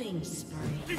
Killing spree.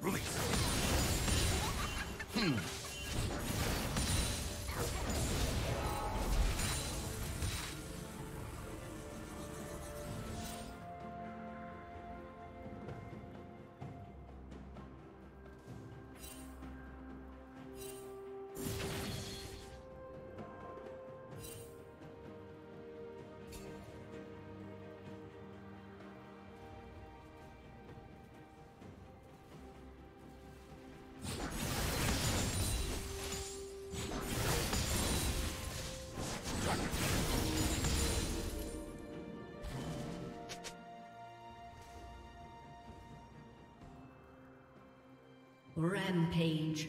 Release. Hmm. Rampage.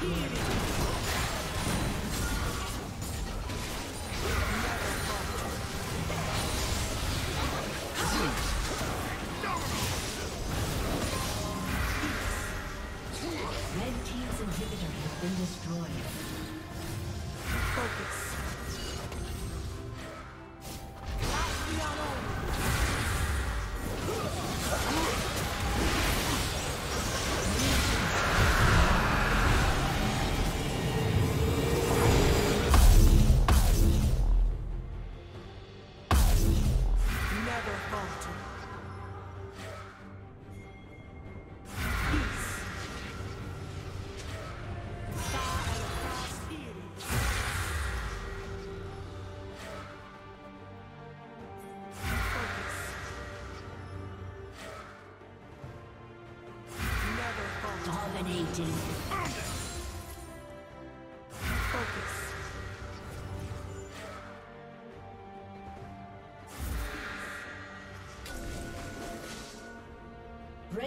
Dominating.